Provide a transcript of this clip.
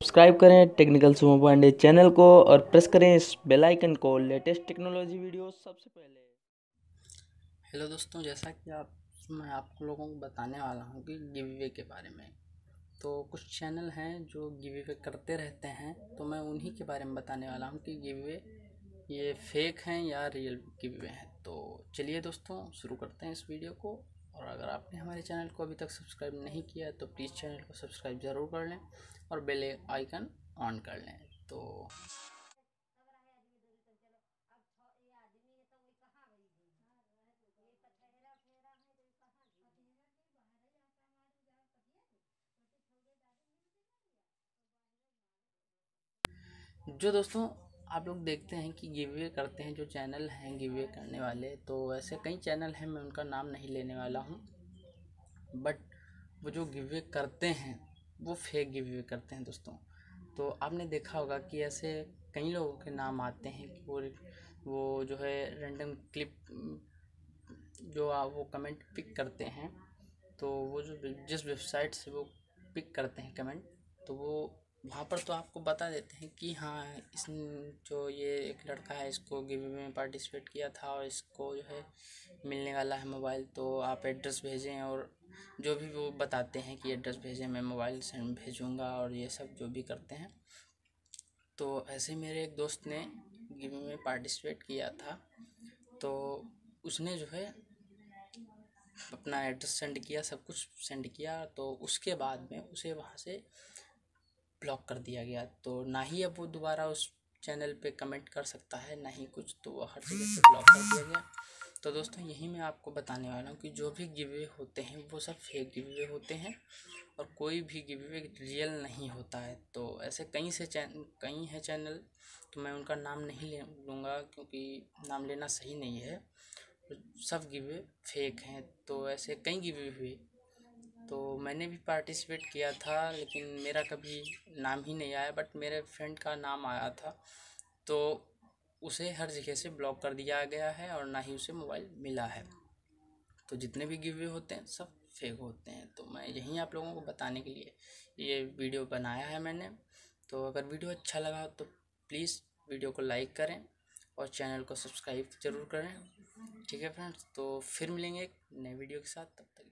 Subscribe करें technical Sumo Pandey channel को और प्रेस करें इस बेल आइकन को लेटेस्ट टेक्नोलॉजी वीडियो सबसे पहले। हेलो दोस्तों, जैसा कि आप, मैं आप लोगों को बताने वाला हूँ कि गिव के बारे में। तो कुछ चैनल हैं जो गिव करते रहते हैं तो मैं उन्हीं के बारे में बताने वाला हूँ कि गिव ये फेक हैं या रियल गिव हैं। तो चलिए दोस्तों, शुरू करते हैं इस वीडियो को। और अगर आपने हमारे चैनल को अभी तक सब्सक्राइब नहीं किया तो प्लीज़ चैनल को सब्सक्राइब ज़रूर कर लें और बेल आइकन ऑन कर लें। तो जो दोस्तों आप लोग देखते हैं कि गिवे करते हैं जो चैनल हैं गिवे करने वाले तो ऐसे कई चैनल हैं, मैं उनका नाम नहीं लेने वाला हूँ। बट वो जो गिवे करते हैं, वो फेक गिव अवे करते हैं दोस्तों। तो आपने देखा होगा कि ऐसे कई लोगों के नाम आते हैं कि वो वो जो है रैंडम क्लिप जो आप वो कमेंट पिक करते हैं। तो वो जो जिस वेबसाइट से वो पिक करते हैं कमेंट तो वो वहाँ पर तो आपको बता देते हैं कि हाँ इस जो ये एक लड़का है, इसको गिव में पार्टिसिपेट किया था और इसको जो है मिलने वाला है मोबाइल तो आप एड्रेस भेजें और जो भी वो बताते हैं कि एड्रेस भेजें, मैं मोबाइल भेजूँगा और ये सब जो भी करते हैं। तो ऐसे मेरे एक दोस्त ने गिव में पार्टिसिपेट किया था तो उसने जो है अपना एड्रेस सेंड किया, सब कुछ सेंड किया तो उसके बाद में उसे वहाँ से ब्लॉक कर दिया गया। तो ना ही अब वो दोबारा उस चैनल पे कमेंट कर सकता है, ना ही कुछ तो वो हर जगह से ब्लॉक कर दिया गया। तो दोस्तों, यही मैं आपको बताने वाला हूँ कि जो भी गिवे होते हैं, वो सब फेक गिवे होते हैं और कोई भी गिवे रियल नहीं होता है। तो ऐसे कई से चैन कई हैं चैनल तो मैं उनका नाम नहीं ले, लूँगा क्योंकि नाम लेना सही नहीं है। सब गिवे फेक हैं तो ऐसे कई गिवे हुए। तो मैंने भी पार्टिसिपेट किया था, लेकिन मेरा कभी नाम ही नहीं आया, बट मेरे फ्रेंड का नाम आया था। तो उसे हर जगह से ब्लॉक कर दिया गया है और ना ही उसे मोबाइल मिला है। तो जितने भी गिवे होते हैं, सब फेक होते हैं। तो मैं यहीं आप लोगों को बताने के लिए ये वीडियो बनाया है मैंने। तो अगर वीडियो अच्छा लगा तो प्लीज़ वीडियो को लाइक करें और चैनल को सब्सक्राइब ज़रूर करें। ठीक है फ्रेंड्स तो फिर मिलेंगे एक नए वीडियो के साथ। तब तक